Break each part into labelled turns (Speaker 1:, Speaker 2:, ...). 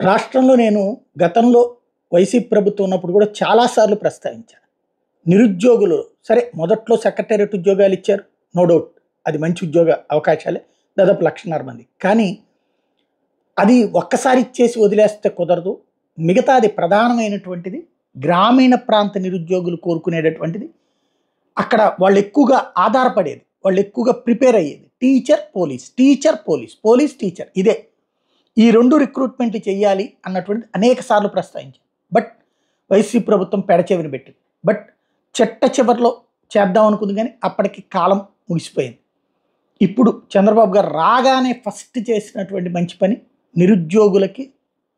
Speaker 1: రాష్ట్రంలో నేను గతంలో వైసీపీ ప్రభుత్వం ఉన్నప్పుడు కూడా చాలాసార్లు ప్రస్తావించాను. నిరుద్యోగులు సరే మొదట్లో సెక్రటేరియట్ ఉద్యోగాలు ఇచ్చారు. నో డౌట్ అది మంచి ఉద్యోగ అవకాశాలే. దాదాపు లక్షన్నర మంది. కానీ అది ఒక్కసారి ఇచ్చేసి వదిలేస్తే కుదరదు. మిగతాది ప్రధానమైనటువంటిది గ్రామీణ ప్రాంత నిరుద్యోగులు కోరుకునేటటువంటిది. అక్కడ వాళ్ళు ఎక్కువగా ఆధారపడేది వాళ్ళు ఎక్కువగా ప్రిపేర్ అయ్యేది. Teacher police teacher police police teacher ఇదే. ఈ రెండు రిక్రూట్మెంట్లు చేయాలి అన్నటువంటి అనేక సార్లు ప్రస్తావించారు. బట్ వైసీపీ ప్రభుత్వం పెడచెవిని పెట్టింది. బట్ చెట్ట చివరిలో చేద్దాం అనుకుంది కానీ అప్పటికి కాలం ముగిసిపోయింది. ఇప్పుడు చంద్రబాబు గారు రాగానే ఫస్ట్ చేసినటువంటి మంచి పని నిరుద్యోగులకి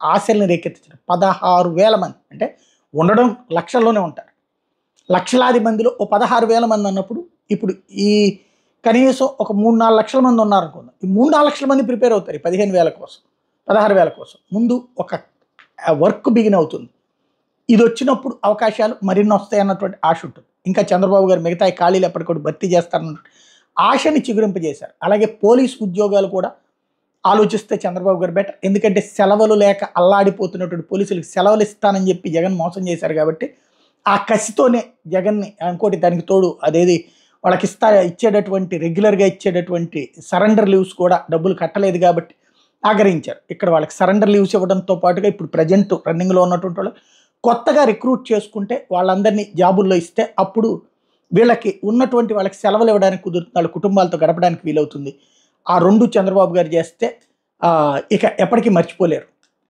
Speaker 1: ఆశల్ని రేకెత్తించడం పదహారు వేల మంది. అంటే ఉండడం లక్షల్లోనే ఉంటారు. లక్షలాది మందిలో ఓ పదహారు వేల మంది అన్నప్పుడు ఇప్పుడు ఈ కనీసం ఒక మూడు నాలుగు లక్షల మంది ఉన్నారనుకుందాం. ఈ మూడు నాలుగు లక్షల మంది ప్రిపేర్ అవుతారు ఈ పదిహేను వేల కోసం. పదహారు వేల కోసం. ముందు ఒక వర్క్ బిగిన్ అవుతుంది. ఇది వచ్చినప్పుడు అవకాశాలు మరిన్ని వస్తాయి అన్నటువంటి ఆశ ఉంటుంది. ఇంకా చంద్రబాబు గారు మిగతా ఖాళీలు ఎప్పటికప్పుడు భర్తీ చేస్తారన్న ఆశని చిగురింపజేశారు. అలాగే పోలీస్ ఉద్యోగాలు కూడా ఆలోచిస్తే చంద్రబాబు గారు బెటర్ ఎందుకంటే సెలవులు లేక అల్లాడిపోతున్నటువంటి పోలీసులకు సెలవులు ఇస్తానని చెప్పి జగన్ మోసం చేశారు కాబట్టి ఆ కసితోనే జగన్ని ఇంకోటి దానికి తోడు అదేది వాళ్ళకి ఇస్తా ఇచ్చేటటువంటి రెగ్యులర్గా ఇచ్చేటటువంటి సరెండర్ లీవ్స్ కూడా డబ్బులు కట్టలేదు కాబట్టి ఆగ్రహించారు. ఇక్కడ వాళ్ళకి సరెండర్ లీవ్స్ ఇవ్వడంతో పాటుగా ఇప్పుడు ప్రజెంట్ రన్నింగ్లో ఉన్నటువంటి వాళ్ళు కొత్తగా రిక్రూట్ చేసుకుంటే వాళ్ళందరినీ జాబుల్లో ఇస్తే అప్పుడు వీళ్ళకి ఉన్నటువంటి వాళ్ళకి సెలవులు ఇవ్వడానికి కుదురుతుంది. వాళ్ళ కుటుంబాలతో గడపడానికి వీలవుతుంది. ఆ రెండు చంద్రబాబు గారు చేస్తే ఇక ఎప్పటికీ మర్చిపోలేరు.